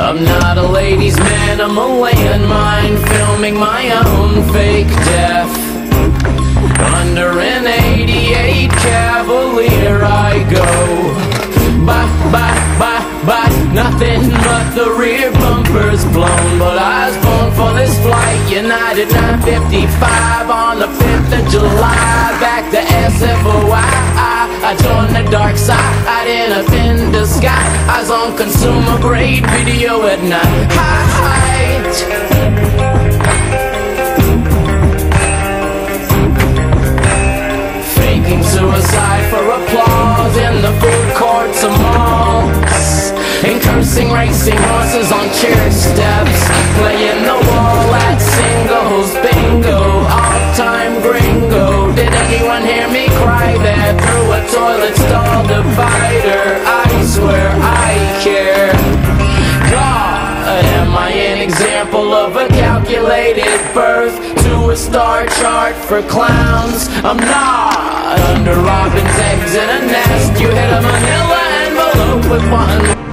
I'm not a ladies' man, I'm a landmine Filming my own fake death. Under an 88 Cavalier I go. Bye, bye, bye, bye Nothing but the rear bumper's blown. But I was born for this flight United 955 on the 5th of July. Back to SFOI I joined the dark side in a I was on consumer grade video at night. Faking suicide for applause in the food courts of malls. And cursing racing horses on church steps. Playing the wall at singles bingo All-time gringo. Did anyone hear me cry? There through a toilet stall divider? Calculated birth To a star chart for clowns? I'm not under robin's eggs in a nest You hit a manila envelope with one